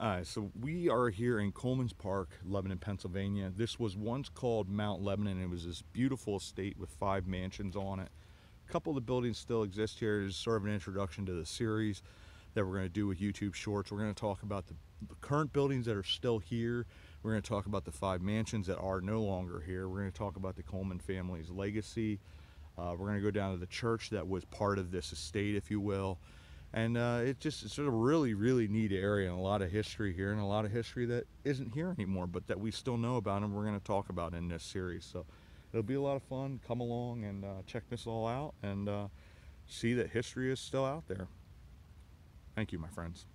Right, so we are here in Coleman's Park, Lebanon, Pennsylvania. This was once called Mount Lebanon. It was this beautiful estate with five mansions on it. A couple of the buildings still exist here. It's sort of an introduction to the series that we're going to do with YouTube Shorts. We're going to talk about the, the current buildings that are still here. We're going to talk about the five mansions that are no longer here. We're going to talk about the Coleman family's legacy. Uh, we're going to go down to the church that was part of this estate, if you will and uh, it just it's a really really neat area and a lot of history here and a lot of history that isn't here anymore but that we still know about and we're going to talk about in this series. So it'll be a lot of fun. Come along and uh, check this all out and uh, see that history is still out there. Thank you my friends